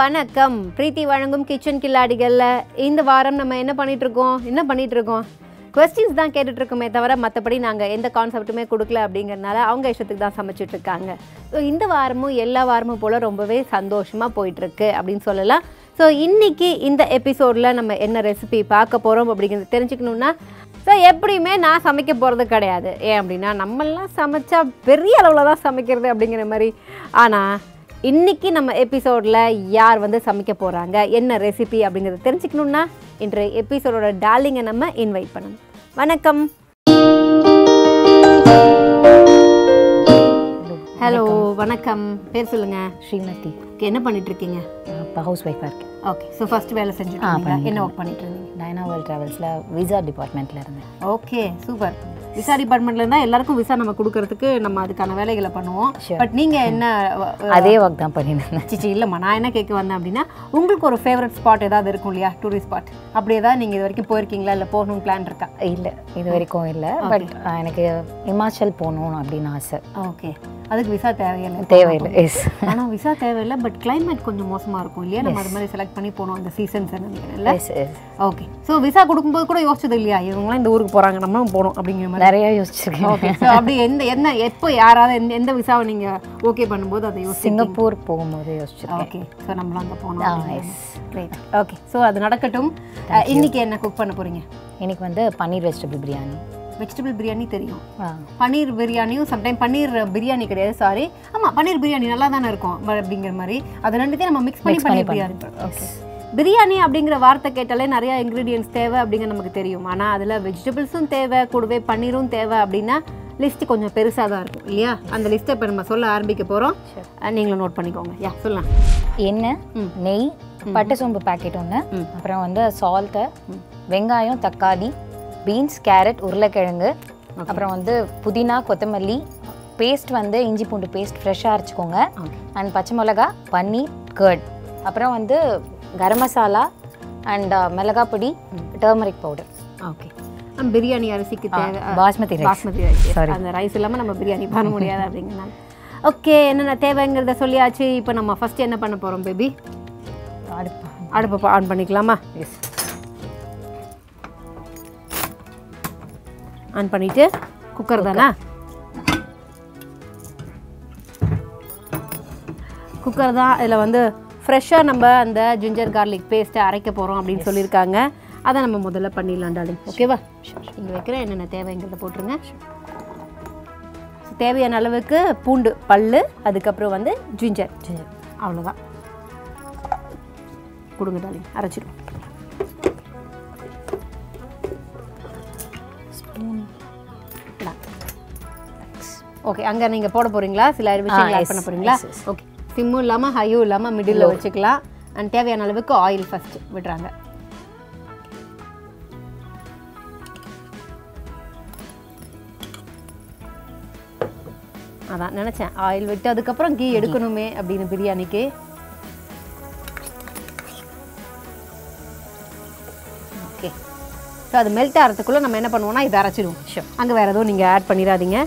வணக்கம். பிரீத்தி வழங்கும் கிச்சன் கில்லாடிகளில் இந்த வாரம் நம்ம என்ன பண்ணிகிட்ருக்கோம் என்ன பண்ணிகிட்ருக்கோம் கொஸ்டின்ஸ் தான் கேட்டுட்ருக்கோமே தவிர மற்றபடி நாங்கள் எந்த கான்செப்ட்டுமே கொடுக்கல அப்படிங்கிறனால அவங்க இஷ்டத்துக்கு தான் சமைச்சிட்ருக்காங்க ஸோ இந்த வாரமும் எல்லா வாரமும் போல் ரொம்பவே சந்தோஷமாக போயிட்டுருக்கு அப்படின்னு சொல்லலாம். ஸோ இன்றைக்கி இந்த எபிசோடில் நம்ம என்ன ரெசிபி பார்க்க போகிறோம் அப்படிங்கிறது தெரிஞ்சுக்கணுன்னா ஸோ எப்படியுமே நான் சமைக்க போகிறது கிடையாது. ஏன் அப்படின்னா நம்மளாம் சமைச்சா பெரிய அளவில் தான் சமைக்கிறது அப்படிங்கிற மாதிரி. ஆனால் இன்னைக்கு நம்ம எபிசோடில் யார் வந்து சமைக்க போகிறாங்க என்ன ரெசிபி அப்படிங்கிறத தெரிஞ்சுக்கணுன்னா இன்றைய எபிசோடோட டார்லிங்கை நம்ம இன்வைட் பண்ணணும். வணக்கம். ஹலோ வணக்கம். பேர் சொல்லுங்க. ஸ்ரீமதி. ஓகே என்ன பண்ணிட்டு இருக்கீங்க இப்போ ஹவுஸ் ஒய்ஃபாக இருக்கேன். ஓகே ஸோ ஃபர்ஸ்ட் வேலை செஞ்சுட்டு இருந்தீங்க. என்ன ஒர்க் பண்ணிட்டு இருந்தீங்க டைனா வேர்ல்ட் ட்ராவல்ஸில் விசா டிபார்ட்மெண்ட்டில் இருந்தேன். ஓகே சூப்பர் விசா டிபார்ட்மெண்ட்ல இருந்தால் எல்லாருக்கும் விசா நம்ம கொடுக்கறதுக்கு நம்ம அதுக்கான வேலைகளை பண்ணுவோம். பட் நீங்க என்ன அதே ஒர்க் தான் பண்ணியிருந்தேன் சிச்சி இல்லைம்மா நான் என்ன கேட்க வந்தேன் அப்படின்னா உங்களுக்கு ஒரு ஃபேவரட் ஸ்பாட் ஏதாவது இருக்கும் இல்லையா? டூரிஸ்ட் ஸ்பாட் அப்படி ஏதாவது நீங்கள் இது வரைக்கும் போயிருக்கீங்களா? இல்லை போகணும்னு பிளான் இருக்கா? இல்லை இது வரைக்கும் இல்லை. பட் எனக்கு இமாச்சல் போகணும் அப்படின்னு ஆசை. ஓகே அதுக்கு விசா தேவையில்லை. தேவையில்லை. எஸ் ஆனால் விசா தேவையில்லை பட் கிளைமேட் கொஞ்சம் மோசமாக இருக்கும் இல்லையா? நம்ம அது மாதிரி செலக்ட் பண்ணி போகணும் அந்த seasons yes okay so visa கொடுக்கும்போது கூட யோசிச்சது இல்லையா? இவங்களாம் இந்த ஊருக்கு போகிறாங்க நம்மளும் போகணும் அப்படிங்கிற மாதிரி. நிறைய யோசிச்சிருக்கேன். ஓகே ஸோ அப்படி எந்த என்ன எப்போ யாராவது எந்த எந்த விசாவை நீங்கள் ஓகே பண்ணும்போது அதை யோசிச்சு சிங்கப்பூர் போகும்போது யோசிச்சிருக்கேன். ஓகே ஸோ நம்மளும் அங்கே போகணும் கிரேட் ஓகே ஸோ அது நடக்கட்டும். அஹ், இன்னைக்கு என்ன குக் பண்ண போறீங்க? எனக்கு வந்து பன்னீர் வெஜிடபிள் பிரியாணி. வெஜிடபிள் பிரியாணி தெரியும். பன்னீர் பிரியாணியும் சம்டைம் பன்னீர் பிரியாணி கிடையாது சாரி ஆமாம் பன்னீர் பிரியாணி நல்லா தானே இருக்கும் அப்படிங்கிற மாதிரி. அது ரெண்டுத்தையும் நம்ம மிக்ஸ் பண்ணி பன்னீர் பிரியாணி. ஓகே பிரியாணி அப்படிங்கிற வார்த்தை கேட்டாலே நிறைய இன்க்ரீடியன்ஸ் தேவை அப்படிங்கிற நமக்கு தெரியும். ஆனால் அதில் வெஜிடபிள்ஸும் தேவை கூடவே பன்னீரும் தேவை அப்படின்னா லிஸ்ட் கொஞ்சம் பெருசாக தான் இருக்கும் இல்லையா? அந்த லிஸ்ட்டை இப்போ நம்ம சொல்ல ஆரம்பிக்க போகிறோம் நீங்களும் நோட் பண்ணிக்கோங்க. யா சொல்லலாம். எண்ணெய் நெய் பட்டை சோம்பு பாக்கெட் ஒன்று அப்புறம் வந்து சால்ட்டு வெங்காயம் தக்காளி பீன்ஸ் கேரட் உருளைக்கிழங்கு. அப்புறம் வந்து புதினா கொத்தமல்லி பேஸ்ட் வந்து இஞ்சி பூண்டு பேஸ்ட் ஃப்ரெஷ்ஷாக அரைச்சிக்கோங்க. அண்ட் பச்சை மிளகா பன்னீர் கர்ட் அப்புறம் வந்து கரம் மசாலா அண்ட் மிளகா பொடி டர்மரிக் பவுடர் ஓகே பிரியாணி அரிசிக்கு தேவை பாஸ்மதி பாஸ்மதி ரைஸ் அந்த ரைஸ் இல்லாமல் நம்ம பிரியாணி பண்ண முடியாது அப்படிங்கிறனால ஓகே என்னென்ன தேவைங்கிறத சொல்லியாச்சு. இப்போ நம்ம ஃபர்ஸ்ட் என்ன பண்ண போகிறோம் பேபி அடுப்பு. அடுப்பை ஆன் பண்ணிக்கலாமா? எஸ் ஆன் பண்ணிட்டு குக்கர் தானே? குக்கர் தான் இதில் வந்து ஃப்ரெஷ்ஷாக நம்ம அந்த ஜிஞ்சர் கார்லிக் பேஸ்ட்டை அரைக்க போகிறோம் அப்படின்னு சொல்லியிருக்காங்க. அதை நம்ம முதல்ல பண்ணிடலாம் டார்லிங் ஓகேவா இங்கே வைக்கிற என்னென்ன தேவைங்கிறத போட்டுருங்க. தேவையான அளவுக்கு பூண்டு பல்லு அதுக்கப்புறம் வந்து ஜிஞ்சர் ஜிஞ்சர் அவ்வளோதான் கொடுங்க டார்லிங் அரைச்சிடும் ஓகே அங்கே நீங்கள் போட போகிறீங்களா சில விஷயங்கள் ஆட் பண்ண போகிறீங்களா. ஓகே சிம்மும் இல்லாமல் ஹையும் இல்லாமல் மிடில் வச்சுக்கலாம். அண்ட் தேவையான அளவுக்கு ஆயில் ஃபர்ஸ்ட் விடுறாங்க. அதான் நினச்சேன். ஆயில் விட்டு அதுக்கப்புறம் கீ எடுக்கணுமே அப்படின்னு பிரியாணிக்கு. ஓகே ஸோ அது மெல்ட் ஆகிறதுக்குள்ளே நம்ம என்ன பண்ணுவோம்னா இதை அரைச்சிடுவோம். அங்கே வேறு எதுவும் நீங்கள் ஆட் பண்ணிடாதீங்க.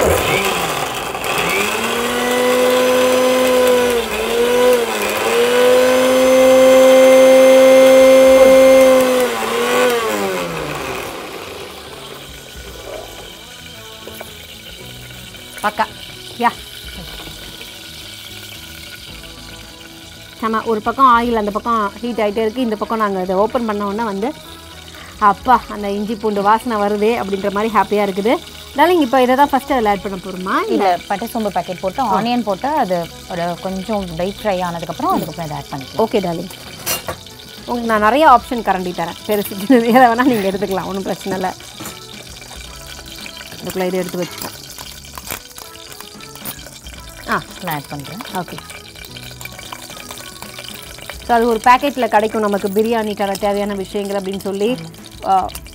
ஆமாம் ஒரு பக்கம் ஆயில் அந்த பக்கம் ஹீட் ஆகிட்டே இருக்குது இந்த பக்கம் நாங்கள் இதை ஓப்பன் பண்ண உடனே வந்து அப்பா அந்த இஞ்சி பூண்டு வாசனை வருதே அப்படின்ற மாதிரி ஹாப்பியாக இருக்குது. டார்லிங் இப்போ இதை தான் ஃபஸ்ட்டு அதில் ஆட் பண்ண போகிறோமா இல்லை பட்டை சோம்பு பாக்கெட் போட்டு ஆனியன் போட்டு அது ஒரு கொஞ்சம் டைட் ஃப்ரை ஆனதுக்கப்புறம் அதுக்கப்புறம் இதை ஆட் பண்ணிக்கலாம். ஓகே டார்லிங் உங்களுக்கு நான் நிறைய ஆப்ஷன் கரண்டி தரேன். பெருசு எதை வேணால் நீங்கள் எடுத்துக்கலாம். ஒன்றும் பிரச்சனை இல்லை. இதுக்குள்ளே இதை எடுத்து வச்சுப்போம். ஆ நான் ஆட் பண்ணுறேன் ஓகே ஸோ அது ஒரு பேக்கெட்டில் கிடைக்கும். நமக்கு பிரியாணிக்கான தேவையான விஷயங்கள் அப்படின்னு சொல்லி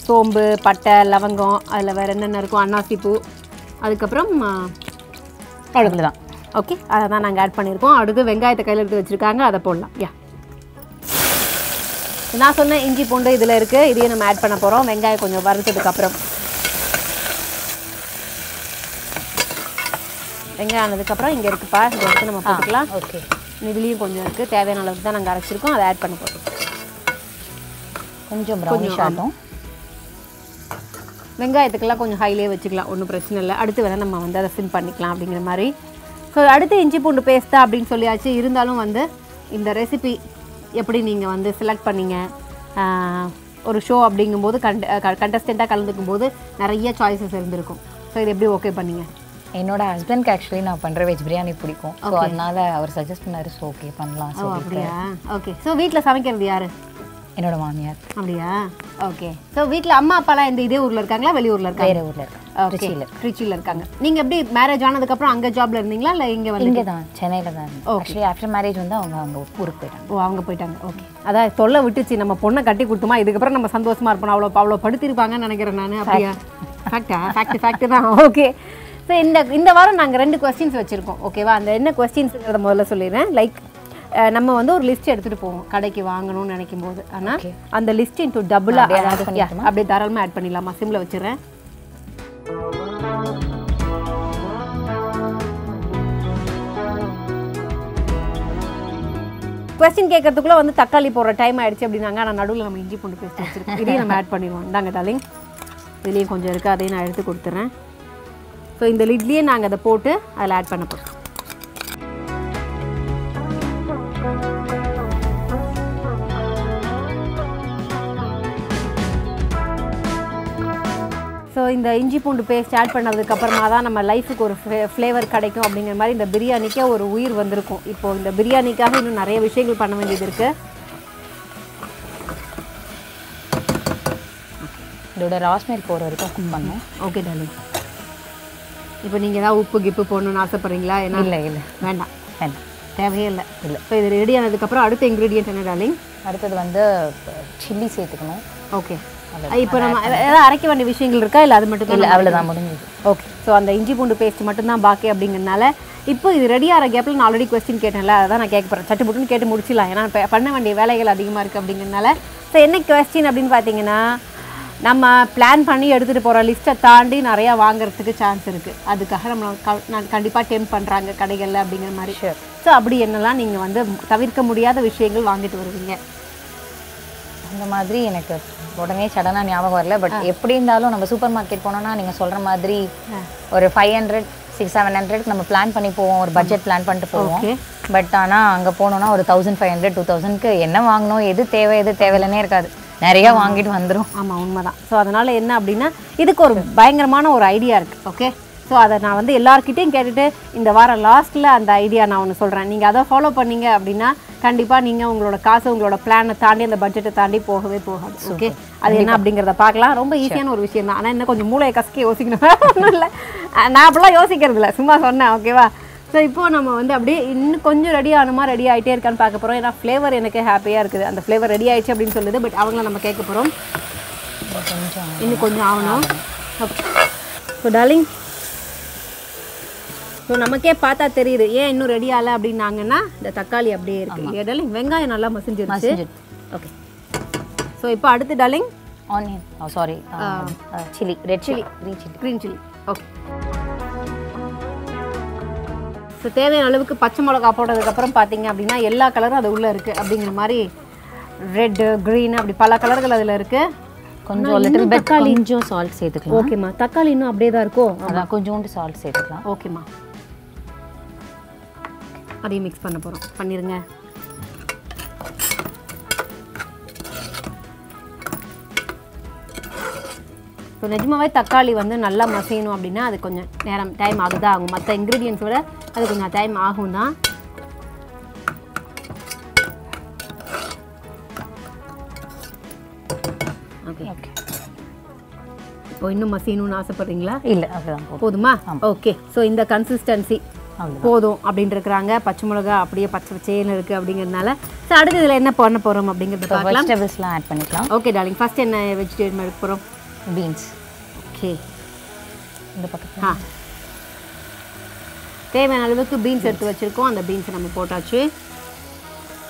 சோம்பு பட்டை லவங்கம் அதில் வேறு என்னென்ன இருக்கும் அன்னாசி பூ. அதுக்கப்புறம் அவ்வளோதான் ஓகே அதை தான் நாங்கள் ஆட் பண்ணியிருக்கோம். அடுத்து வெங்காயத்தை கையில் எடுத்து வச்சுருக்காங்க அதை போடலாம். யா நான் சொன்ன இஞ்சி பூண்டு இதில் இருக்குது இதையும் நம்ம ஆட் பண்ண போகிறோம் வெங்காயம் கொஞ்சம் வறுத்ததுக்கு அப்புறம். வெங்காயம் ஆனதுக்கப்புறம் இங்கே இருக்குப்பா. இதை நம்ம போட்டுக்கலாம். ஓகே இதுலேயும் கொஞ்சம் இருக்குது தேவையான அளவுக்கு தான் நாங்கள் அரைச்சிருக்கோம். அதை ஆட் பண்ண போகிறோம் கொஞ்சம் ஆகட்டும். வெங்காயத்துக்கெல்லாம் கொஞ்சம் ஹைலே வச்சுக்கலாம். ஒன்றும் பிரச்சனை இல்லை. அடுத்து வேணால் நம்ம வந்து அதை ஃபில் பண்ணிக்கலாம் அப்படிங்கிற மாதிரி. ஸோ அடுத்து இஞ்சி பூண்டு பேஸ்ட்டா அப்படின்னு சொல்லியாச்சு. இருந்தாலும் வந்து இந்த ரெசிபி எப்படி நீங்கள் வந்து செலக்ட் பண்ணீங்க ஒரு ஷோ அப்படிங்கும்போது கண்ட கண்டஸ்டண்ட்டாக கலந்துக்கும் போது நிறைய சாய்ஸஸ் இருந்திருக்கும். ஸோ இது எப்படி ஓகே பண்ணீங்க? என்னோட ஹஸ்பண்ட்க்கு ஆக்சுவலி நான் பண்ற வெஜ் பிரியாணி பிடிக்கும். ஸோ அதனால அவர் சஜஸ்ட் பண்ணாரு ஸோ ஓகே பண்ணலாம் சொல்லிட்டு அப்படியா? ஓகே ஸோ வீட்டில் சமைக்கிறது யாரு? என்னோட மாமியார். அப்படியா? ஓகே ஸோ வீட்டில் அம்மா அப்பாலாம் இந்த இதே ஊரில் இருக்காங்களா? வெளியூரில் இருக்காங்க? வேற ஊர்ல இருக்கேன் ஓகே திருச்சியில திருச்சியில் இருக்காங்க. நீங்கள் எப்படி மேரேஜ் ஆனதுக்கப்புறம் அங்கே ஜாப்ல இருந்தீங்களா? இல்லை இங்கே வந்து இங்கே தான் சென்னையில தான் ஆக்சுவலி ஆஃப்டர் மேரேஜ் வந்து அவங்க அவங்க ஊருக்கு போயிட்டாங்க. ஓ அவங்க போயிட்டாங்க. ஓகே அதான் தொல்லை விட்டுச்சு. நம்ம பொண்ணை கட்டி கொடுத்துமா? இதுக்கப்புறம் நம்ம சந்தோஷமா இருப்போம். அவ்வளோ அவ்வளோ படுத்திருப்பாங்கன்னு நினைக்கிறேன் நான். அப்படியா? ஃபேக்டா ஃபேக்ட் ஃபேக்ட் தான். ஓகே ஸோ இந்த இந்த வாரம் நாங்கள் ரெண்டு கொஸ்டின்ஸ் வச்சுருக்கோம். ஓகேவா அந்த என்ன கொஸ்டின்ஸுங்கிறத முதல்ல சொல்லிடுறேன். லைக் நம்ம வந்து ஒரு லிஸ்ட் எடுத்துகிட்டு போவோம். கடைக்கு வாங்கணும்னு நினைக்கும் போது ஆனால். அந்த லிஸ்ட் இன்ட்டு டபுளாக? அப்படியே தாராளமாக ஆட் பண்ணிடலாமா? சிம்மில் வச்சுறேன் கொஸ்டின் கேட்கறதுக்குள்ள வந்து தக்காளி போடுற டைம் ஆயிடுச்சு அப்படின்னாங்க. ஆனால் நடுவில் நம்ம இஞ்சி பூண்டு பேஸ்ட் வச்சிருக்கோம். இதையும் நம்ம ஆட் பண்ணிடுவோம். இந்தாங்க டாலிங் இதுலேயும் கொஞ்சம் இருக்குது அதையும் நான் எடுத்து கொடுத்துறேன். ஸோ இந்த லிட்லேயே நாங்கள் அதை போட்டு அதில் ஆட் பண்ண போகிறோம் ஸோ இந்த இஞ்சி பூண்டு பேஸ்ட் ஆட் பண்ணதுக்கு அப்புறமா தான் நம்ம லைஃபுக்கு ஒரு ஃப்ளேவர் கிடைக்கும் அப்படிங்கிற மாதிரி இந்த பிரியாணிக்கே ஒரு உயிர் வந்திருக்கும். இப்போ இந்த பிரியாணிக்காக இன்னும் நிறைய விஷயங்கள் பண்ண வேண்டியது இருக்குது இதோட ராஸ்மேல் போகிற வரைக்கும் குக் பண்ணோம் ஓகே டாலிங் இப்போ நீங்கள் ஏதாவது உப்பு கிப்பு போடணும்னு ஆசைப்படுறீங்களா? ஏன்னா இல்லை இல்லை. வேண்டாம். வேண்டாம். தேவையே இல்லை. இல்ல. இப்போ இது ரெடி ஆனதுக்கப்புறம் அடுத்த இன்க்ரீடியன்ட் என்ன டாலிங் அடுத்தது வந்து சில்லி சேர்த்துக்கணும். ஓகே இப்போ நம்ம ஏதாவது அரைக்க வேண்டிய விஷயங்கள் இருக்கா? இல்லை அது மட்டும் இல்லை தான் அவ்வளோதான் முடிஞ்சது. ஓகே ஸோ அந்த இஞ்சி பூண்டு பேஸ்ட் மட்டும்தான் பாக்கி அப்படிங்கிறனால இப்போ இது ரெடி ஆகிற கேப்பில் நான் ஆல்ரெடி கொஸ்டின் கேட்டேன்ல அதான் நான் கேட்க போகிறேன் சட்டு புட்டுன்னு கேட்டு முடிச்சிடலாம். ஏன்னா பண்ண வேண்டிய வேலைகள் அதிகமாக இருக்குது அப்படிங்கிறனால ஸோ என்ன கொஸ்டின் அப்படின்னு பார்த்தீங்கன்னா நம்ம பிளான் பண்ணி எடுத்துகிட்டு போகிற லிஸ்ட்டை தாண்டி நிறையா வாங்குறதுக்கு சான்ஸ் இருக்குது அதுக்காக நம்ம கண்டிப்பாக டெம்ப் பண்ணுறாங்க கடைகளில் அப்படிங்கிற மாதிரி. ஸோ அப்படி என்னெல்லாம் நீங்கள் வந்து தவிர்க்க முடியாத விஷயங்கள் வாங்கிட்டு வருவீங்க? அந்த மாதிரி எனக்கு உடனே சடனாக ஞாபகம் வரல. பட் எப்படி இருந்தாலும் நம்ம சூப்பர் மார்க்கெட் போனோம்னா நீங்கள் சொல்கிற மாதிரி ஒரு five hundred six seven hundred நம்ம பிளான் பண்ணி போவோம். ஒரு பட்ஜெட் பிளான் பண்ணிட்டு போவோம். பட் ஆனால் அங்கே போனோம்னா ஒரு தௌசண்ட் ஃபைவ் ஹண்ட்ரட் டூ தௌசண்ட்க்கு என்ன வாங்கணும் எது தேவை எது தேவையில்லைன்னே இருக்காது. நிறைய வாங்கிட்டு வந்துடும் ஆமாம் உண்மைதான். ஸோ அதனால் என்ன அப்படின்னா இதுக்கு ஒரு பயங்கரமான ஒரு ஐடியா இருக்குது ஓகே ஸோ அதை நான் வந்து எல்லார்கிட்டையும் கேட்டுட்டு இந்த வாரம் லாஸ்ட்டில் அந்த ஐடியா நான் ஒன்று சொல்கிறேன் நீங்கள் அதை ஃபாலோ பண்ணீங்க அப்படின்னா கண்டிப்பாக நீங்கள் உங்களோட காசு உங்களோட பிளானை தாண்டி அந்த பட்ஜெட்டை தாண்டி போகவே போகாது ஓகே அது என்ன அப்படிங்கிறத பார்க்கலாம். ரொம்ப ஈஸியான ஒரு விஷயம் தான் ஆனால் இன்னும் கொஞ்சம் மூளையை கசக்கி யோசிக்கணும். ஒன்றும் இல்லை. நான் அப்படிலாம் யோசிக்கிறது இல்லை. சும்மா சொன்னேன் ஓகேவா ஸோ இப்போ நம்ம வந்து அப்படியே இன்னும் கொஞ்சம் ரெடி ஆகணுமா ரெடி ஆகிட்டே இருக்கான்னு பார்க்க போகிறோம் ஏன்னா ஃப்ளேவர் எனக்கு ஹாப்பியாக இருக்குது. அந்த ஃப்ளேவர் ரெடி ஆயிடுச்சு அப்படின்னு சொல்லுது பட் அவங்கள நம்ம கேட்க போகிறோம் இன்னும் கொஞ்சம் ஆகணும். ஸோ டார்லிங் ஸோ நமக்கே பார்த்தா தெரியுது ஏன் இன்னும் ரெடி ஆகலை அப்படின்னாங்கன்னா இந்த தக்காளி அப்படியே இருக்கு. இல்லையா டார்லிங் வெங்காயம் நல்லா மசிஞ்சிருச்சு. ஓகே ஸோ இப்போ அடுத்து darling onion sorry chilli red chilli green chilli green chilli okay so தேவையான அளவுக்கு பச்சை மிளகா போட்டதுக்கப்புறம் பார்த்தீங்க அப்படின்னா எல்லா கலரும் அது உள்ளே இருக்குது அப்படிங்கிற மாதிரி ரெட்டு க்ரீன் அப்படி பல கலர்கள் அதில் இருக்குது கொஞ்சம் லிட்டில் பெட் கொஞ்சம் சால்ட் சேர்த்துக்கலாம். ஓகேம்மா தக்காளி இன்னும் அப்படியே தான் இருக்கும். அதான் கொஞ்சோண்டு சால்ட் சேர்த்துக்கலாம். ஓகேம்மா அதையும் மிக்ஸ் பண்ண போகிறோம் பண்ணிருங்க. ஸோ நிஜமாவே தக்காளி வந்து நல்லா மசியணும் அப்படின்னா அது கொஞ்சம் நேரம் டைம் ஆகுதா? ஆகும் மற்ற இன்க்ரீடியன்ஸ் விட அது கொஞ்சம் டைம் ஆகும் தான். ஓகே ஓகே இப்போ இன்னும் மசியணும்னு ஆசைப்படுறீங்களா? இல்லை அப்படிதான் போதும். ஓகே ஸோ இந்த கன்சிஸ்டன்சி போதும் அப்படின்னு இருக்கிறாங்க. பச்சை மிளகா அப்படியே பச்சை பச்சைன்னு இருக்குது அப்படிங்கிறதுனால. ஸோ அடுத்து இதில் என்ன பண்ண போகிறோம் அப்படிங்கிறத பார்க்கலாம். வெஜிடபிள்ஸ்லாம் ஆட் பண்ணிக்கலாம். ஓகே டார்லிங் ஃபர்ஸ்ட் என்ன வெஜிடேரியன் எடுக்க போகிறோம் பீன்ஸ் ஓகே இந்த பக்கத்தில். ஆ. தேவையான அளவுக்கு பீன்ஸ் எடுத்து வச்சுருக்கோம். அந்த பீன்ஸை நம்ம போட்டாச்சு.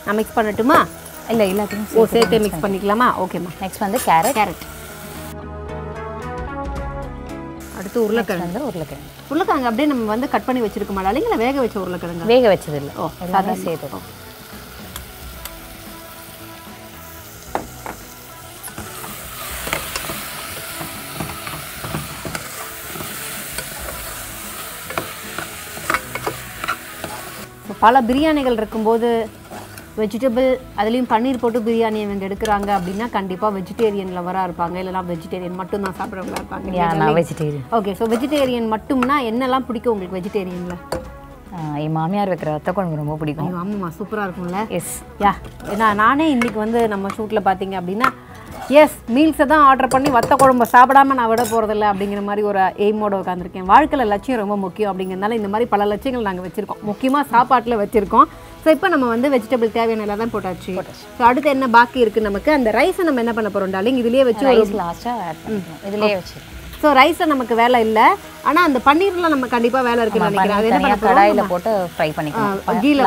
நான் மிக்ஸ் பண்ணட்டுமா? இல்லை எல்லாத்தையும் ஓ சேர்த்தே மிக்ஸ் பண்ணிக்கலாமா? ஓகேம்மா நெக்ஸ்ட் வந்து கேரட் கேரட் அடுத்து உருளைக்கிழங்கு. உருளைக்கிழங்கு. உருளைக்கிழங்கு அப்படியே நம்ம வந்து கட் பண்ணி வச்சிருக்கோமா. இல்லைங்களா வேக வச்ச உருளைக்கிழங்கு? வேக வச்சது இல்லை. ஓ, எல்லாமே சேர்த்து. பல பிரியாணிகள் இருக்கும்போது வெஜிடபிள் அதுலேயும் பன்னீர் போட்டு பிரியாணி இவங்க எடுக்கிறாங்க அப்படின்னா கண்டிப்பாக வெஜிடேரியன் லவராக இருப்பாங்க. இல்லைனா வெஜிடேரியன் மட்டும் தான் சாப்பிட்றவங்களா இருப்பாங்க. வெஜிடேரியன் ஓகே ஸோ வெஜிடேரியன் மட்டும்னா என்னெல்லாம் பிடிக்கும் உங்களுக்கு வெஜிடேரியனில் என் மாமியார் வைக்கிற வத்த குழம்பு ரொம்ப பிடிக்கும். ஆமாம்மா சூப்பராக இருக்கும்ல. எஸ் யா ஏன்னா நானே இன்னைக்கு வந்து நம்ம ஷூட்டில் பார்த்தீங்க அப்படின்னா எஸ் மீல்ஸை தான் ஆர்டர் பண்ணி வத்த குழம்பு சாப்பிடாம நான் விட போகிறதில்ல அப்படிங்கிற மாதிரி ஒரு எய்மோட உட்காந்துருக்கேன் வாழ்க்கையில் லட்சியம் ரொம்ப முக்கியம் அப்படிங்கிறதுனால இந்த மாதிரி பல லட்சியங்கள் நாங்கள் வச்சுருக்கோம். முக்கியமாக சாப்பாட்டில் வச்சுருக்கோம். ஸோ இப்போ நம்ம வந்து வெஜிடபிள் தேவையான எல்லாம் தான் போட்டாச்சு. ஸோ அடுத்து என்ன பாக்கி இருக்குது நமக்கு? அந்த ரைஸை நம்ம என்ன பண்ண போகிறோம் டாலிங் இதுலேயே வச்சு ரைஸ் லாஸ்ட்டாக இதுலேயே வச்சு ஸோ ரைஸில் நமக்கு வேலை இல்லை. ஆனால் அந்த பன்னீரில் நம்ம கண்டிப்பாக வேலை இருக்குன்னு நினைக்கிறேன். அது என்ன பண்ண கடாயில் போட்டு ஃப்ரை கீழே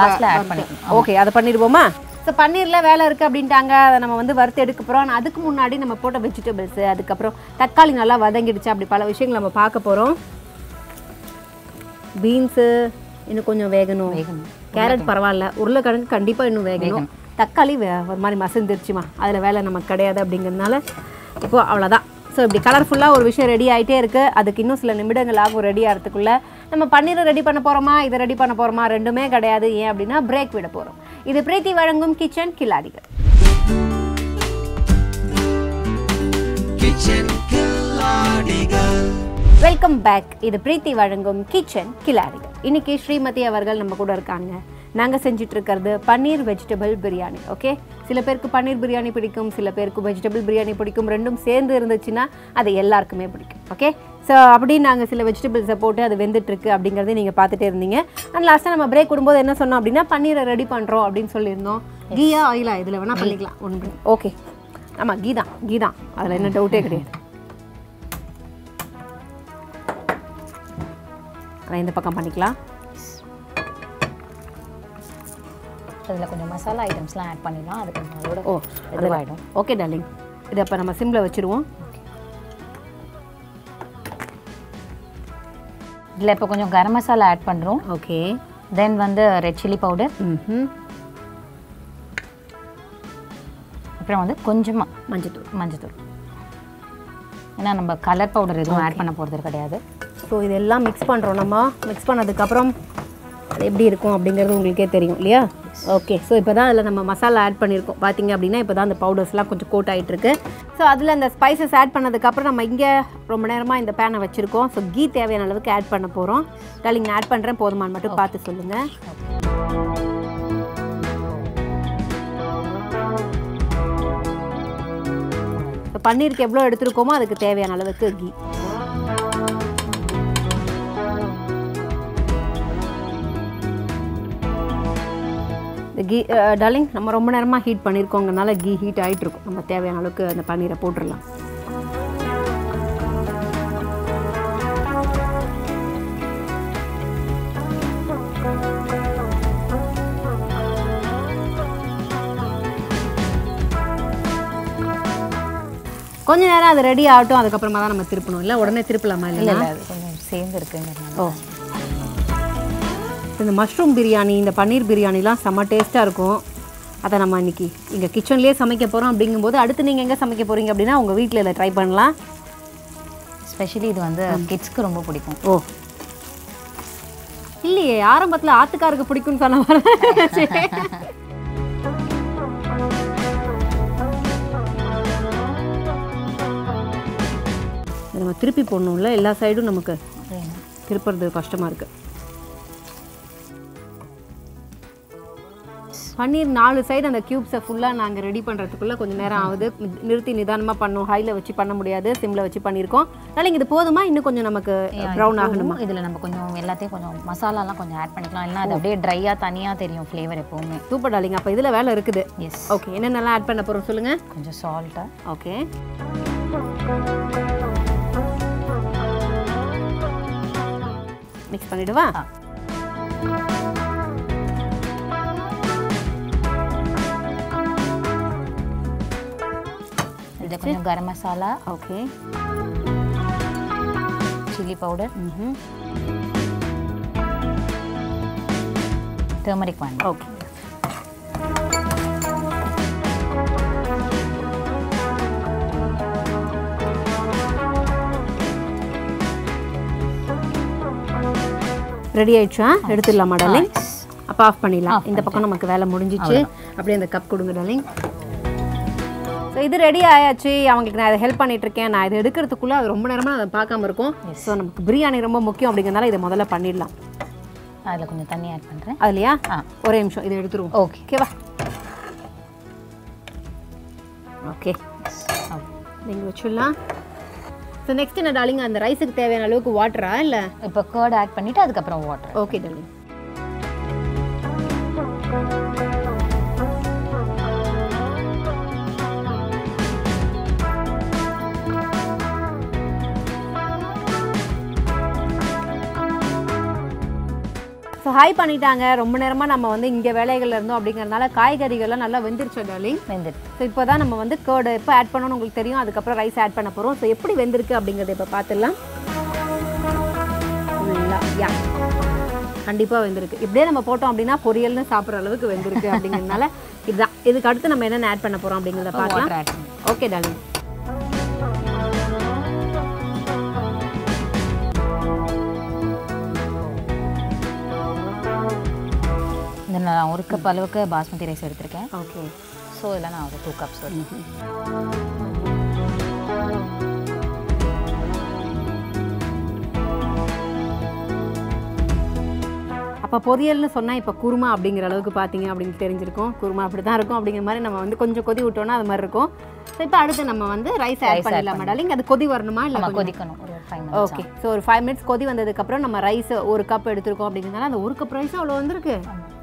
பண்ணிக்கணும். ஓகே அதை பண்ணிடுவோமா? ஸோ பன்னீரில் வேலை இருக்குது அப்படின்ட்டாங்க. அதை நம்ம வந்து வறுத்து எடுக்க போகிறோம் ஆனால் அதுக்கு முன்னாடி நம்ம போட்ட வெஜிடபிள்ஸு அதுக்கப்புறம் தக்காளி நல்லா வதங்கிடுச்சு. அப்படி பல விஷயங்கள் நம்ம பார்க்க போகிறோம் பீன்ஸு இன்னும் கொஞ்சம் வேகணும். வேகணும். கேரட் பரவாயில்ல. உருளைக்கிழங்கு கண்டிப்பாக இன்னும் வேகணும். தக்காளி வே ஒரு மாதிரி மசந்துருச்சுமா. அதில் வேலை நமக்கு கிடையாது அப்படிங்கிறதுனால இப்போ அவ்வளோதான் ஸோ இப்படி கலர்ஃபுல்லாக ஒரு விஷயம் ரெடி ஆகிட்டே இருக்குது அதுக்கு இன்னும் சில நிமிடங்கள் ஆகும் ரெடி ஆகிறதுக்குள்ள நம்ம பன்னீரை ரெடி பண்ண போகிறோமா இதை ரெடி பண்ண போகிறோமா ரெண்டுமே கிடையாது. ஏன் அப்படின்னா பிரேக் விட போகிறோம் இது பிரீத்தி வழங்கும் கிச்சன் கில்லாடிகள். வெல்கம் பேக் இது பிரீத்தி வழங்கும் கிச்சன் கில்லாடிகள். இன்னைக்கு ஸ்ரீமதி அவர்கள் நம்ம கூட இருக்காங்க. நாங்கள் செஞ்சுட்டு இருக்கிறது பன்னீர் வெஜிடபிள் பிரியாணி ஓகே சில பேருக்கு பன்னீர் பிரியாணி பிடிக்கும் சில பேருக்கு வெஜிடபிள் பிரியாணி பிடிக்கும் ரெண்டும் சேர்ந்து இருந்துச்சுன்னா அது எல்லாருக்குமே பிடிக்கும் ஓகே ஸோ அப்படி நாங்கள் சில வெஜிடபிள்ஸை போட்டு அது வெந்துட்டுருக்கு அப்படிங்கிறத நீங்கள் பார்த்துட்டே இருந்தீங்க. அண்ட் லாஸ்ட்டாக நம்ம பிரேக் விடும்போது என்ன சொன்னோம் அப்படின்னா பன்னீரை ரெடி பண்ணுறோம் அப்படின்னு சொல்லியிருந்தோம். கீயா ஆயிலா இதில் வேணால் பண்ணிக்கலாம். ஒன்று ஓகே ஆமாம் கீ தான் கீ தான். அதில் என்ன டவுட்டே கிடையாது. ஆனால் இந்த பக்கம் பண்ணிக்கலாம். அதில் கொஞ்சம் மசாலா ஐட்டம்ஸ்லாம் ஆட் பண்ணிடலாம். அது கொஞ்சம் அதோட ஓ இதுவாகிடும் ஓகே டார்லிங் இது அப்போ நம்ம சிம்மில் வச்சுருவோம். இதில் இப்போ கொஞ்சம் கரம் மசாலா ஆட் பண்ணுறோம் ஓகே தென் வந்து ரெட் சில்லி பவுடர் ம் அப்புறம் வந்து கொஞ்சமாக மஞ்சத்தூள். மஞ்சத்தூள். ஏன்னா நம்ம கலர் பவுடர் எதுவும் ஆட் பண்ண போகிறது கிடையாது. ஸோ இதெல்லாம் மிக்ஸ் பண்ணுறோம் நம்ம. மிக்ஸ் பண்ணதுக்கப்புறம் அது எப்படி இருக்கும் அப்படிங்கிறது உங்களுக்கே தெரியும் இல்லையா? ஓகே ஸோ இப்போ தான் அதில் நம்ம மசாலா ஆட் பண்ணியிருக்கோம் பார்த்தீங்க அப்படின்னா இப்போ தான் அந்த பவுடர்ஸ்லாம் கொஞ்சம் கோட் ஆகிட்டு இருக்கு ஸோ அதில் அந்த ஸ்பைசஸ் ஆட் பண்ணதுக்கப்புறம் நம்ம இங்கே ரொம்ப நேரமாக இந்த பேனை வச்சுருக்கோம். ஸோ கீ தேவையான அளவுக்கு ஆட் பண்ண போகிறோம் டார்லிங் நான் ஆட் பண்ணுறேன் போதுமான்னு மட்டும் பார்த்து சொல்லுங்கள் பன்னீருக்கு எவ்வளோ எடுத்துருக்கோமோ அதுக்கு தேவையான அளவுக்கு கீ கீ டார்லிங் நம்ம ரொம்ப நேரமாக ஹீட் பண்ணியிருக்கோங்கனால கீ ஹீட் ஆகிட்டு இருக்கும் நம்ம தேவையான அளவுக்கு அந்த பன்னீரை போட்டுடலாம். கொஞ்ச நேரம் அது ரெடி ஆகட்டும் அதுக்கப்புறமா தான் நம்ம திருப்பணும். இல்லை உடனே திருப்பலாமா இல்லை அது கொஞ்சம் சேர்ந்து இருக்குங்கிறதுனால ஓ. இந்த மஷ்ரூம் பிரியாணி இந்த பன்னீர் பிரியாணிலாம் செம்ம டேஸ்ட்டாக இருக்கும். அதை நம்ம இன்னைக்கு இங்கே கிச்சன்லேயே சமைக்க போகிறோம் அப்படிங்கும்போது அடுத்து நீங்கள் எங்கே சமைக்க போகிறீங்க அப்படின்னா உங்கள் வீட்டில் இதை ட்ரை பண்ணலாம். ஸ்பெஷலி இது வந்து கிட்ஸ்க்கு ரொம்ப பிடிக்கும். ஓ. இல்லையே ஆரம்பத்தில் ஆத்துக்காருக்கு பிடிக்கும்னு சொன்ன நம்ம திருப்பி போடணும்ல எல்லா சைடும் நமக்கு திருப்புறது கஷ்டமாக இருக்குது பன்னீர் நாலு சைடு அந்த க்யூப்ஸை ஃபுல்லாக நாங்கள் ரெடி பண்ணுறதுக்குள்ளே கொஞ்சம் நேரம் ஆகுது. நிறுத்தி நிதானமாக பண்ணோம் ஹையில் வச்சு பண்ண முடியாது. சிம்மில் வச்சு பண்ணியிருக்கோம். அதனால் இது போதுமா? இன்னும் கொஞ்சம் நமக்கு ப்ரௌன் ஆகணுமா? இதில் நம்ம கொஞ்சம் எல்லாத்தையும் கொஞ்சம் மசாலாலாம் கொஞ்சம் ஆட் பண்ணிக்கலாம். இல்லைன்னா அது அப்படியே ட்ரையாக தனியாக தெரியும் ஃப்ளேவர் எப்போவுமே. சூப்பர் டாலிங் அப்போ இதில் வேலை இருக்குது. எஸ் ஓகே என்னென்னலாம் ஆட் பண்ண போகிறோம் சொல்லுங்கள் கொஞ்சம் சால்ட்டு ஓகே மிக்ஸ் பண்ணிடுவா? கொஞ்சம் garam masala okay chilli powder. Turmeric வேண்டாம் ஓகே ரெடி ஆயிடுச்சா? எடுத்துடலாமா டார்லிங் அப்போ ஆஃப் பண்ணிடலாம். இந்த பக்கம் நமக்கு வேலை முடிஞ்சிச்சு. அப்படியே அந்த கப் கொடுங்க டார்லிங் ஸோ இது ரெடி ஆயாச்சு. அவங்களுக்கு நான் இதை ஹெல்ப் பண்ணிட்டு இருக்கேன் நான் இதை எடுக்கிறதுக்குள்ள அது ரொம்ப நேரமாக அதை பார்க்காம இருக்கும். ஸோ நமக்கு பிரியாணி ரொம்ப முக்கியம் அப்படிங்கிறதுனால இதை முதல்ல பண்ணிடலாம். அதில் கொஞ்சம் தண்ணி ஆட் பண்ணுறேன் அதுலையா. ஒரே நிமிஷம். இதை எடுத்துருவோம். ஓகே ஓகேவா ஓகே நீங்கள் வச்சுடலாம். ஸோ நெக்ஸ்ட் என்ன டாலிங் அந்த ரைஸுக்கு தேவையான அளவுக்கு வாட்டரா இல்லை? இப்போ கர்ட் ஆட் பண்ணிவிட்டு அதுக்கப்புறம் வாட்டர் ஓகே டாலிங் ஹாய் பண்ணிட்டாங்க. ரொம்ப நேரமாக நம்ம வந்து இங்கே வேலைகள்ல இருந்தோம் அப்படிங்கறதுனால காய்கறிகள்லாம் நல்லா வெந்துருச்சு டார்லிங்? வெந்துட்டு ஸோ இப்போ தான் நம்ம வந்து கேர்டு எப்போ ஆட் பண்ணணும்னு உங்களுக்கு தெரியும். அதுக்கப்புறம் ரைஸ் ஆட் பண்ண போகிறோம் ஸோ எப்படி வெந்திருக்கு அப்படிங்கிறத இப்போ பார்த்துடலாம் யா கண்டிப்பாக வெந்திருக்கு. இப்படியே நம்ம போட்டோம் அப்படின்னா பொரியல்னு சாப்பிட்ற அளவுக்கு வெந்திருக்கு அப்படிங்கிறதுனால இதுதான். இதுக்கு அடுத்து நம்ம என்னென்ன ஆட் பண்ண போகிறோம் அப்படிங்கிறத பார்க்கலாம் ஓகே டார்லிங். இந்த நான் ஒரு கப் அளவுக்கு பாஸ்மதி ரைஸ் எடுத்திருக்கேன். ஓகே ஸோ இதில் நான் ஒரு டூ கப்ஸ் வரும் அப்போ பொரியல்னு சொன்னால் இப்போ குருமா அப்படிங்கிற அளவுக்கு பார்த்தீங்க அப்படின்னு தெரிஞ்சிருக்கும். குருமா அப்படி தான் இருக்கும் அப்படிங்கிற மாதிரி நம்ம வந்து கொஞ்சம் கொதி விட்டோம்னா அது மாதிரி இருக்கும். ஸோ இப்போ அடுத்து நம்ம வந்து ரைஸ் ஆட் பண்ணிடலாம் டார்லிங் அது கொதி வரணுமா இல்லை கொதிக்கணும். ஓகே ஸோ ஒரு ஃபைவ் மினிட்ஸ் கொதி வந்ததுக்கப்புறம் நம்ம ரைஸ் ஒரு கப் எடுத்திருக்கோம் அப்படிங்கிறதுனால அந்த ஒரு கப் ரைஸ் அவ்வளோ வந்திருக்கு.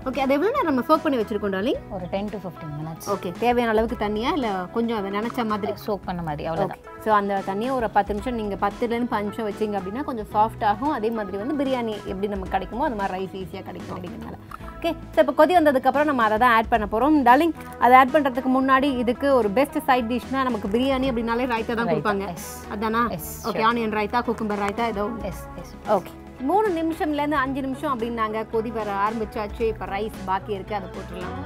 ஓகே அது எவ்வளோ நேரம் நம்ம சோக் பண்ணி வச்சிருக்கோம் டார்லிங் ஒரு ten to fifteen minutes okay தேவையான அளவுக்கு தண்ணியா இல்லை கொஞ்சம் அதை நினச்ச மாதிரி? சோக் பண்ண மாதிரி அவ்வளோதான் ஸோ அந்த தண்ணியை ஒரு பத்து நிமிஷம் நீங்கள் பத்துலேருந்து பத்து நிமிஷம் வச்சிங்க அப்படின்னா கொஞ்சம் சாஃப்ட் ஆகும். அதே மாதிரி வந்து பிரியாணி எப்படி நமக்கு கிடைக்குமோ அது மாதிரி ரைஸ் ஈஸியாக கிடைக்கும் அப்படிங்கிறதுனால. ஓகே ஸோ இப்போ கொதி வந்ததுக்கப்புறம் நம்ம அதை தான் ஆட் பண்ண போகிறோம் டார்லிங் அதை ஆட் பண்ணுறதுக்கு முன்னாடி இதுக்கு ஒரு பெஸ்ட் சைட் டிஷ்னா நமக்கு பிரியாணி அப்படின்னாலே ரைத்தா தான் கொடுப்பாங்க. அதானா? Okay onion raita cucumber raita ஏதோ எஸ் எஸ் ஓகே மூணு நிமிஷம்லேருந்து அஞ்சு நிமிஷம் அப்படின்னாங்க. கொதி வர ஆரம்பிச்சாச்சு. இப்போ ரைஸ் பாக்கி இருக்குது அதை போட்டுடலாம்.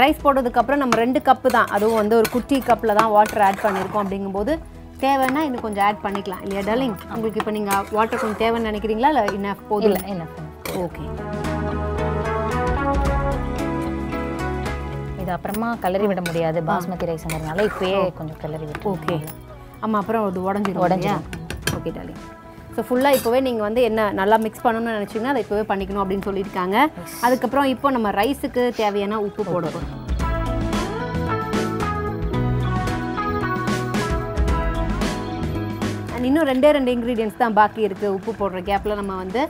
ரைஸ் போட்டதுக்கப்புறம் நம்ம ரெண்டு கப்பு தான். அதுவும் வந்து ஒரு குட்டி கப்பில் தான் வாட்டர் ஆட் பண்ணியிருக்கோம் அப்படிங்கும்போது தேவைன்னா இன்னும் கொஞ்சம் ஆட் பண்ணிக்கலாம். இல்லையா டார்லிங் உங்களுக்கு இப்போ நீங்கள் வாட்டர் கொஞ்சம் தேவைன்னு நினைக்கிறீங்களா? இல்லை என்ன போதும்? இல்லை என்ன ஓகே இது அப்புறமா கலரி விட முடியாது. பாஸ்மதி ரைஸ்ங்கிறதுனால இப்பயே கொஞ்சம் கலரி விட்டு ஓகே ஆமாம் அப்புறம் அது உடஞ்சிடும் உடஞ்சிடும் ஓகே டார்லிங் ஸோ ஃபுல்லாக இப்போவே நீங்கள் வந்து என்ன நல்லா மிக்ஸ் பண்ணணும்னு நினச்சிங்கன்னா அதை இப்போவே பண்ணிக்கணும் அப்படின்னு சொல்லியிருக்காங்க. அதுக்கப்புறம் இப்போ நம்ம ரைஸுக்கு தேவையான உப்பு போடணும். அண்ட் இன்னும் ரெண்டே ரெண்டு இன்க்ரீடியன்ஸ் தான் பாக்கி இருக்குது உப்பு போடுற கேப்பில் நம்ம வந்து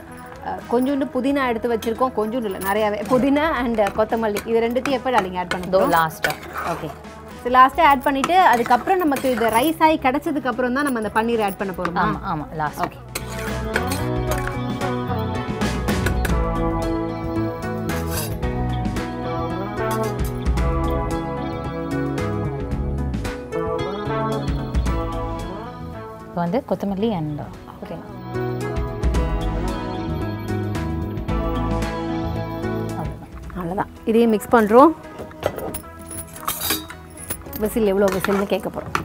கொஞ்சோண்டு புதினா எடுத்து வச்சுருக்கோம். கொஞ்சோண்டு இல்லை நிறையாவே. புதினா அண்ட் கொத்தமல்லி. இது ரெண்டுத்தையும் எப்போ டாலிங்க ஆட் பண்ணுறோம் லாஸ்ட்டாக ஓகே ஸோ லாஸ்ட்டாக ஆட் பண்ணிவிட்டு அதுக்கப்புறம் நமக்கு இது ரைஸ் ஆகி கிடச்சதுக்கு அப்புறம் தான் நம்ம அந்த பன்னீர் ஆட் பண்ண போகிறோமா ஆமாம் ஆமாம் லாஸ்ட் ஓகே இப்போ வந்து கொத்தமல்லி அண்ட் ஓகே அவ்வளோதான் அவ்வளோதான் இதையும் மிக்ஸ் பண்ணுறோம் விசில் எவ்வளோ விசில்னு கேட்க போகிறோம்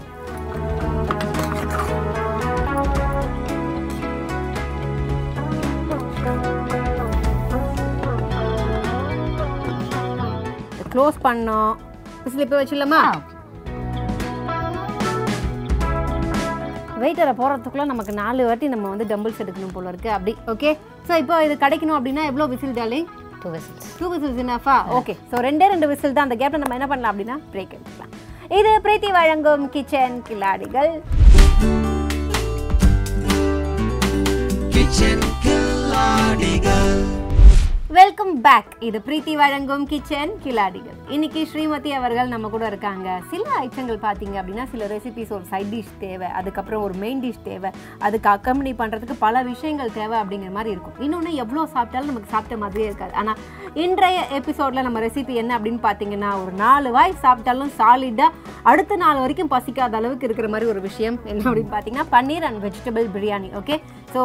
க்ளோஸ் பண்ணோம். விசில் இப்போ வச்சிடலாமா? வெயிட்டரை போகிறதுக்குள்ள நமக்கு நாலு வாட்டி நம்ம வந்து டம்பிள்ஸ் எடுக்கணும் போல இருக்கு. அப்படி ஓகே ஸோ இப்போ இது கிடைக்கணும் அப்படின்னா எவ்வளோ whistle darling two whistles two whistles இனஃபா okay so ரெண்டே ரெண்டு விசில் தான். அந்த கேப்பில் நம்ம என்ன பண்ணலாம் அப்படின்னா பிரேக் எடுத்துக்கலாம் இது பிரீத்தி வழங்கும் கிச்சன் கில்லாடிகள். Kitchen Killadigal வெல்கம் பேக் இது பிரீத்தி வழங்கும் கிச்சன் கிலாடிகள் இன்னைக்கு ஸ்ரீமதி அவர்கள் நம்ம கூட இருக்காங்க. சில ஐட்டங்கள் பார்த்தீங்க அப்படின்னா சில ரெசிபிஸ் ஒரு சைட் டிஷ் தேவை அதுக்கப்புறம் ஒரு மெயின் டிஷ் தேவை அதுக்கு அக்கம்பனி பண்ணுறதுக்கு பல விஷயங்கள் தேவை அப்படிங்கிற மாதிரி இருக்கும். இன்னொன்று எவ்வளோ சாப்பிட்டாலும் நமக்கு சாப்பிட்ட மாதிரியே இருக்காது. ஆனால் இன்றைய எபிசோடில் நம்ம ரெசிபி என்ன அப்படின்னு பார்த்தீங்கன்னா ஒரு நாலு வாய் சாப்பிட்டாலும் சாலிடாக அடுத்த நாள் வரைக்கும் பசிக்காத அளவுக்கு இருக்கிற மாதிரி ஒரு விஷயம் என்ன அப்படின்னு பார்த்தீங்கன்னா paneer and vegetable biryani okay so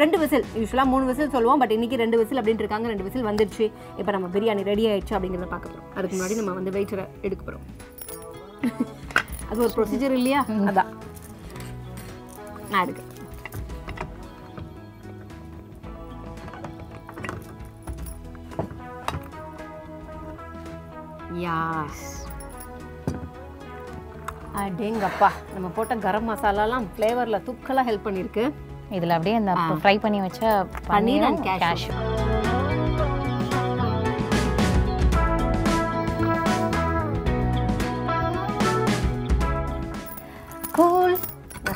ரெண்டு விசில். யூஸ்வலாக மூணு விசில் சொல்லுவோம் பட் இன்னைக்கு ரெண்டு விசில் அப்படின்ட்டு இருக்காங்க ரெண்டு விசில் வந்துடுச்சு இப்போ நம்ம பிரியாணி ரெடி ஆயிடுச்சு அப்படிங்கிறத பார்க்க போகிறோம் அதுக்கு முன்னாடி நம்ம வந்து வெயிட்டரை எடுக்க போகிறோம் அது ஒரு ப்ரொசீஜர் இல்லையா? அதான். நான் எடுக்கிறேன். யாஸ் அடேங்கப்பா. நம்ம போட்ட கரம் மசாலாலாம் ஃப்ளேவரில் தூக்கலாக ஹெல்ப் பண்ணியிருக்கு. இதில் அப்படியே இந்த ஃப்ரை பண்ணி வச்ச பன்னீர் பன்னீரும் and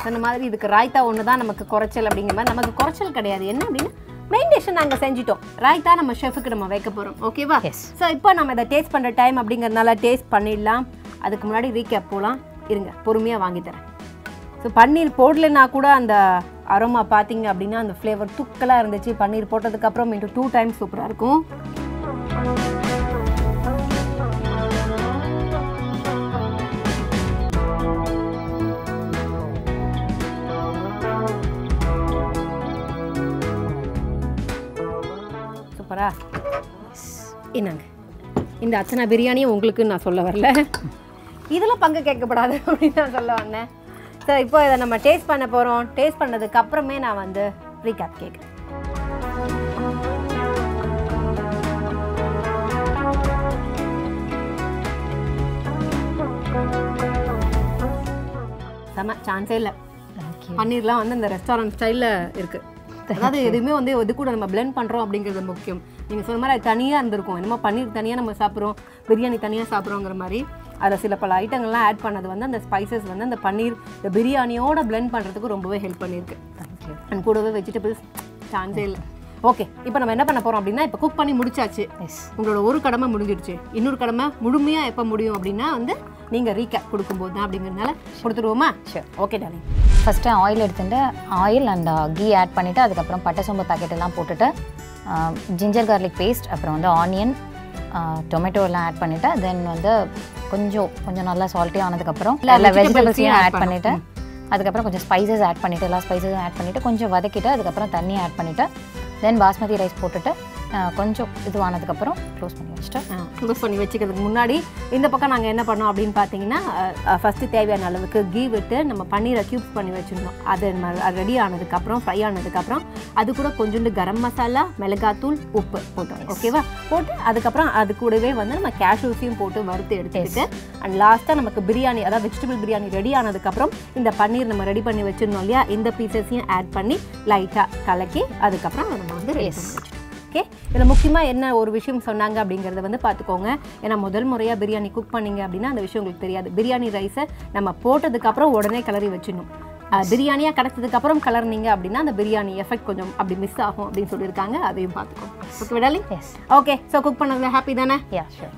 சொன்ன மாதிரி இதுக்கு ராய்த்தா ஒன்று தான் நமக்கு குறைச்சல் அப்படிங்கிற மாதிரி நமக்கு குறைச்சல் கிடையாது. என்ன அப்படின்னா மெயின் டிஷ்ஷை நாங்கள் செஞ்சிட்டோம். ராய்த்தா நம்ம ஷெஃபுக்கு நம்ம வைக்க போகிறோம் ஓகேவா. ஸோ இப்போ நம்ம இதை டேஸ்ட் பண்ணுற டைம் அப்படிங்கிறதுனால டேஸ்ட் பண்ணிடலாம். அதுக்கு முன்னாடி ரீகேப் போகலாம் இருங்க பொறுமையாக வாங்கி தரேன். ஸோ பன்னீர் போடலைன்னா கூட அந்த அரோமா பார்த்தீங்க அப்படின்னா அந்த ஃப்ளேவர் துக்கலாக இருந்துச்சு. பன்னீர் போட்டதுக்கப்புறம் இன்ட்டு டூ டைம்ஸ் சூப்பராக இருக்கும். சூப்பரா என்னங்க? இந்த அச்சனா பிரியாணியும் உங்களுக்கு நான் சொல்ல வரல. இதில் பங்கு கேட்கப்படாது அப்படின்னு நான் சொல்ல வந்தேன். ஸோ இப்போ இதை நம்ம டேஸ்ட் பண்ண போகிறோம் டேஸ்ட் பண்ணதுக்கு அப்புறமே நான் வந்து ரீகேப் கேட்குறேன் செம சான்ஸே இல்லை. பன்னீர்லாம் வந்து இந்த ரெஸ்டாரண்ட் ஸ்டைலில் இருக்குது அதாவது எதுவுமே வந்து இது கூட நம்ம blend பண்ணுறோம் அப்படிங்கிறது முக்கியம். நீங்கள் சொன்ன மாதிரி அது தனியாக இருந்திருக்கும். என்னமோ பன்னீர் தனியாக நம்ம சாப்பிட்றோம் பிரியாணி தனியாக சாப்பிட்றோங்கிற மாதிரி. அதில் சில பல ஐட்டங்கள்லாம் ஆட் பண்ணது வந்து அந்த ஸ்பைசஸ் வந்து அந்த பன்னீர் இந்த பிரியாணியோட blend பண்ணுறதுக்கு ரொம்பவே ஹெல்ப் பண்ணியிருக்கு. அண்ட் கூடவே வெஜிடபிள்ஸ் சான்ஸே இல்லை. ஓகே இப்போ நம்ம என்ன பண்ண போகிறோம் அப்படின்னா இப்போ குக் பண்ணி முடிச்சாச்சு. உங்களோட ஒரு கடமை முடிஞ்சிடுச்சு. இன்னொரு கடமை முழுமையாக எப்போ முடியும் அப்படின்னா வந்து நீங்கள் ரீகேப் கொடுக்கும்போது தான் அப்படிங்கிறதுனால கொடுத்துருவோமா Sure. Okay tally first oil எடுத்துட்டு ஆயில் அண்ட் கீ ஆட் பண்ணிவிட்டு அதுக்கப்புறம் பட்டை சோம்பு பாக்கெட் எல்லாம் போட்டுட்டு ஜிஞ்சர் கார்லிக் பேஸ்ட் அப்புறம் வந்து ஆனியன் டொமேட்டோ எல்லாம் ஆட் பண்ணிவிட்டு தென் வந்து கொஞ்சம் கொஞ்சம் நல்லா சால்ட்டி ஆனதுக்கப்புறம் vegetables-ஐயும் வெஜிடபிள்ஸையும் ஆட் பண்ணிவிட்டு அதுக்கப்புறம் கொஞ்சம் ஸ்பைசஸ் ஆட் பண்ணிவிட்டு எல்லா ஸ்பைசஸும் ஆட் பண்ணிவிட்டு கொஞ்சம் வதக்கிட்டு அதுக்கப்புறம் தண்ணி ஆட் பண்ணிவிட்டு தென் பாஸ்மதி ரைஸ் போட்டுட்டு கொஞ்சம் இதுவானதுக்கப்புறம் க்ளோஸ் பண்ணி வச்சுட்டு க்ளோஸ் பண்ணி வச்சுக்கிறதுக்கு முன்னாடி இந்த பக்கம் நாங்கள் என்ன பண்ணோம் அப்படின்னு பார்த்தீங்கன்னா ஃபஸ்ட்டு தேவையான அளவுக்கு கீ விட்டு நம்ம பன்னீரை க்யூப்ஸ் பண்ணி வச்சுருந்தோம். அது ரெடி ஆனதுக்கப்புறம் ஃப்ரை ஆனதுக்கப்புறம் அது கூட கொஞ்சோண்டு கரம் மசாலா மிளகாத்தூள் உப்பு போட்டோம். ஓகேவா போட்டு அதுக்கப்புறம் அது கூடவே வந்து நம்ம கேஷ்யூஸையும் போட்டு வறுத்து எடுத்துக்கிட்டு அண்ட் லாஸ்ட்டாக நமக்கு பிரியாணி அதாவது வெஜிடபிள் பிரியாணி ரெடி ஆனதுக்கப்புறம் இந்த பன்னீர் நம்ம ரெடி பண்ணி வச்சிருந்தோம் இல்லையா இந்த பீசஸையும் ஆட் பண்ணி லைட்டாக கலக்கி அதுக்கப்புறம் நம்ம வந்து ரெடி பண்ணி வச்சிட்டோம். ஓகே? இதில் முக்கியமாக என்ன ஒரு விஷயம் சொன்னாங்க அப்படிங்கிறத வந்து பார்த்துக்கோங்க ஏன்னா முதல் முறையாக பிரியாணி குக் பண்ணீங்க அப்படின்னா அந்த விஷயம் உங்களுக்கு தெரியாது. பிரியாணி ரைஸை நம்ம போட்டதுக்கப்புறம் உடனே கிளறி வச்சிடணும். பிரியாணியாக கிடச்சதுக்கு அப்புறம் கலர்னீங்க அப்படின்னா அந்த பிரியாணி எஃபெக்ட் கொஞ்சம் அப்படி மிஸ் ஆகும் அப்படின்னு சொல்லியிருக்காங்க. அதையும் பார்த்துக்கோங்க ஓகே விடாலி ஓகே ஸோ குக் பண்ணதுல ஹாப்பி தானே?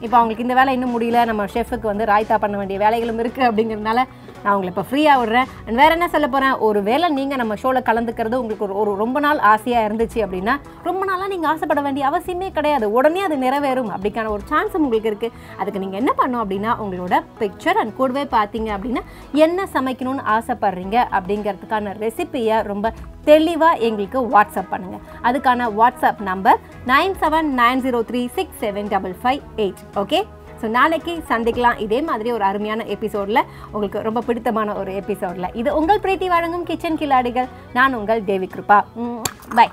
இப்போ அவங்களுக்கு இந்த வேலை இன்னும் முடியல. நம்ம ஷெஃபுக்கு வந்து ராய்த்தா பண்ண வேண்டிய வேலைகளும் இருக்குது அப்படிங்கிறதுனால நான் உங்களை இப்போ ஃப்ரீயாக விடுறேன். அண்ட் வேறு என்ன சொல்ல போகிறேன் ஒரு வேளை நீங்கள் நம்ம ஷோவில் கலந்துக்கிறது உங்களுக்கு ஒரு ஒரு ரொம்ப நாள் ஆசையாக இருந்துச்சு அப்படின்னா ரொம்ப நாளாக நீங்கள் ஆசைப்பட வேண்டிய அவசியமே கிடையாது. உடனே அது நிறைவேறும். அப்படிக்கான ஒரு சான்ஸும் உங்களுக்கு இருக்குது அதுக்கு நீங்கள் என்ன பண்ணணும் அப்படின்னா உங்களோட பிக்சர் அண்ட் கூடவே பார்த்தீங்க அப்படின்னா என்ன சமைக்கணும்னு ஆசைப்படுறீங்க அப்படிங்கிறதுக்கான ரெசிபியை ரொம்ப தெளிவாக எங்களுக்கு வாட்ஸ்அப் பண்ணுங்கள் அதுக்கான WhatsApp number nine seven nine zero three six seven double five eight okay so நாளைக்கு சந்திக்கலாம். இதே மாதிரி ஒரு அருமையான எபிசோடில் உங்களுக்கு ரொம்ப பிடித்தமான ஒரு எபிசோடில் இது உங்கள் பிரீத்தி வழங்கும் கிச்சன் கில்லாடிகள். நான் உங்கள் தேவி கிருபா. பை